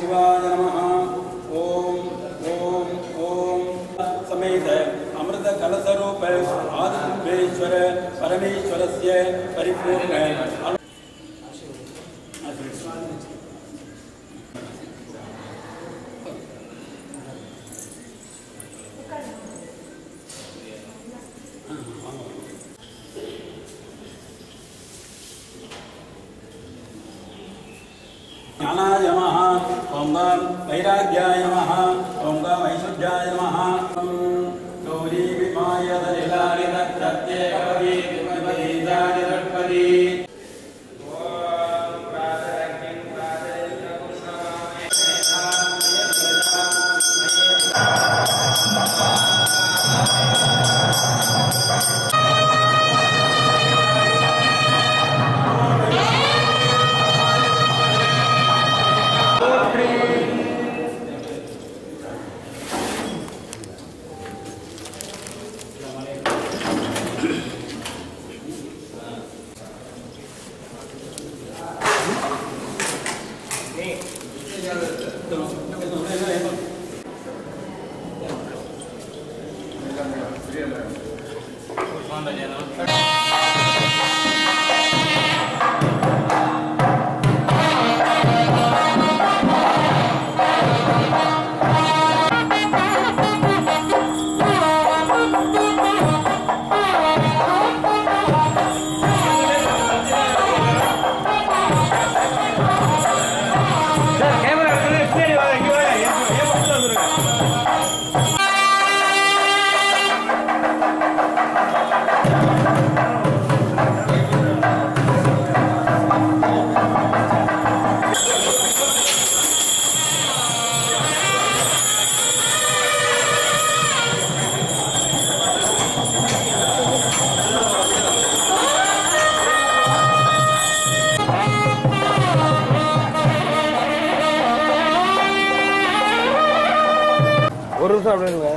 शिवाय नमः। ओम ओम ओम। समेत अमृत कलश रूप आदिकुंभेश्वर परमेश्वरस्य परिपूर्ण। अनु- ज्ञानाय नमः ॐ गं वैराग्याय नमः। ॐ गं ऐश्वर्याय नमः। 这样的等等等等等 ஒரு நிமிஷம் அப்படிங்க